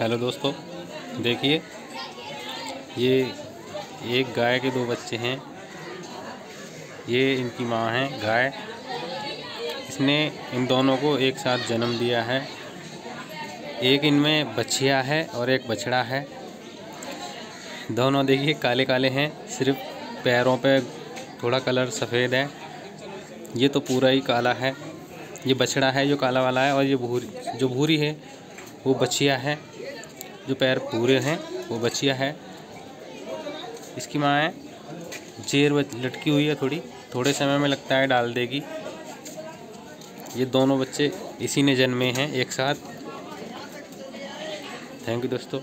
Hello दोस्तों, देखिए, ये एक गाय के दो बच्चे हैं। ये इनकी माँ है, गाय। इसने इन दोनों को एक साथ जन्म दिया है। एक इनमें बछिया है और एक बछड़ा है। दोनों देखिए काले काले हैं, सिर्फ़ पैरों पे थोड़ा कलर सफ़ेद है। ये तो पूरा ही काला है। ये बछड़ा है, जो काला वाला है और ये भूरी, जो भूरी है, वो बछिया है। जो पैर पूरे हैं, वो बचिया है। इसकी माँ है, जेर लटकी हुई है थोड़ी, थोड़े समय में लगता है डाल देगी। ये दोनों बच्चे इसी ने जन्मे हैं एक साथ। थैंक यू दोस्तों।